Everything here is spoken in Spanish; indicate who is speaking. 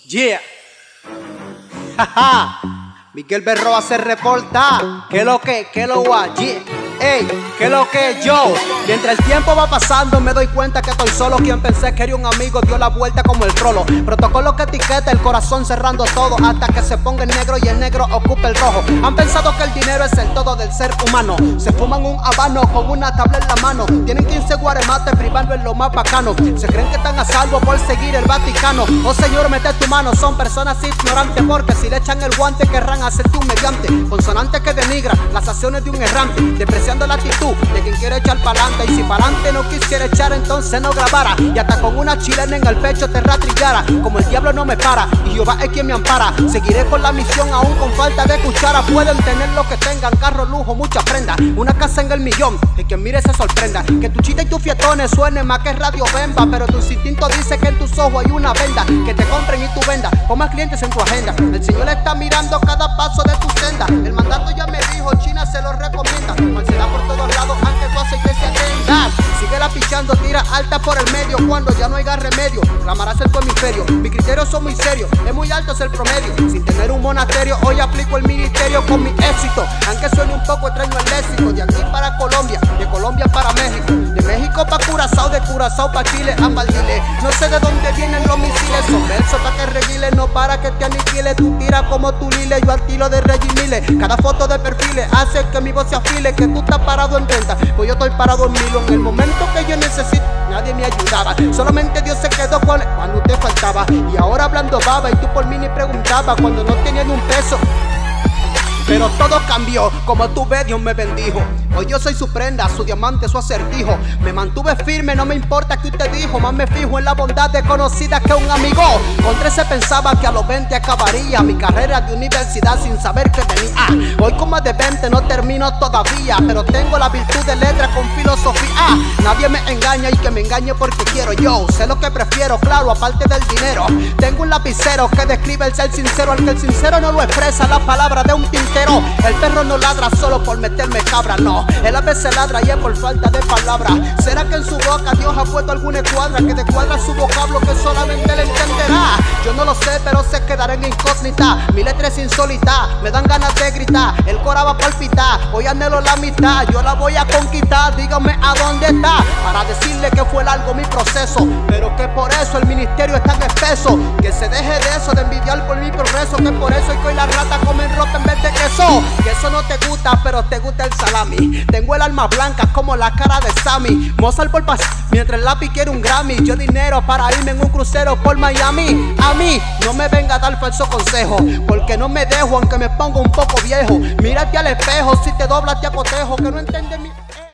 Speaker 1: Yeah. Miguel Berroa se reporta. Que lo que, que lo guay. Yeah. Ey, que lo que yo. Mientras el tiempo va pasando, me doy cuenta que estoy solo. Quien pensé que era un amigo dio la vuelta como el trolo. Protocolo que etiqueta el corazón cerrando todo hasta que se ponga el negro y el negro ocupe el rojo. Han pensado que el dinero es el todo del ser humano. Se fuman un habano con una tabla en la mano. Tienen 15 guaremates privando en lo más bacano. Se creen que están a salvo por seguir el Vaticano. Oh señor, mete tu mano. Son personas ignorantes porque si le echan el guante querrán hacerte un mediante. Consonante que denigra las acciones de un errante. Despreciando la actitud de quien quiere echar pa'lante. Y si pa'lante no quisiera echar, entonces no grabara. Y hasta con una chilena en el pecho te ratrillara. Como el diablo no me para y Jehová es quien me ampara. Seguiré con la misión aún con falta de cuchara. Pueden tener lo que tengan, carro, lujo, mucha prenda. Una casa en el millón, que quien mire se sorprenda. Que tu chita y tus fietones suenen más que radio bemba. Pero tu instinto dice que en tus ojos hay una venda. Que te compren y tu venda, con más clientes en tu agenda. El Señor está mirando cada paso de tu senda. El mandato ya me dijo, Se lo recomienda. Mal se da por todos lados, aunque tú haces iglesia tenga. Sigue la pichando, tira alta por el medio. Cuando ya no haya remedio, clamarás el tu hemisferio. Mis criterios son muy serios, es muy alto es el promedio. Sin tener un monasterio, hoy aplico el ministerio con mi éxito. Aunque suene un poco extraño el léxico. De aquí para Colombia de Curazao para Chile, a. No sé de dónde vienen los misiles. Son versos para que reguile, no para que te aniquile. Tú tiras como tu lile, yo al tiro de Regimile. Cada foto de perfiles hace que mi voz se afile. Que tú estás parado en venta, pues yo estoy parado en milo. En el momento que yo necesito, nadie me ayudaba. Solamente Dios se quedó con cuando usted faltaba. Y ahora hablando baba, y tú por mí ni preguntaba cuando no tenían un peso. Pero todo cambió, como tú ves, Dios me bendijo. Hoy yo soy su prenda, su diamante, su acertijo. Me mantuve firme, no me importa que usted dijo. Más me fijo en la bondad desconocida que un amigo. Con 13 pensaba que a los 20 acabaría mi carrera de universidad sin saber que tenía. Hoy con más de 20 no termino todavía, pero tengo la virtud de letra con filosofía. Nadie me engaña y que me engañe porque quiero yo. Sé lo que prefiero, claro, aparte del dinero. Tengo un lapicero que describe el ser sincero, al que el sincero no lo expresa la palabra de un tintero. El perro no ladra solo por meterme cabra, no. El ave se ladra y es por falta de palabra. ¿Será que en su boca Dios ha puesto alguna escuadra que descuadra su vocablo que solamente él entenderá? Yo no lo sé, pero se quedará en incógnita. Mi letra es insólita, me dan ganas de gritar. El cora va a palpitar, hoy anhelo la mitad. Yo la voy a conquistar, dígame a dónde está. Para decirle que fue largo mi proceso, pero que por eso el ministerio es tan espeso. Que se deje de eso, de envidiar por mi progreso. Que por eso es que hoy la rata comen ropa en vez de queso. Que eso no te gusta, pero te gusta el salami. Tengo el alma blanca como la cara de Sammy. Mozart por pas mientras el lápiz quiere un Grammy. Yo dinero para irme en un crucero por Miami. A mí no me venga a dar falso consejo, porque no me dejo aunque me ponga un poco viejo. Mírate al espejo, si te doblas te acotejo, que no entiendes mi.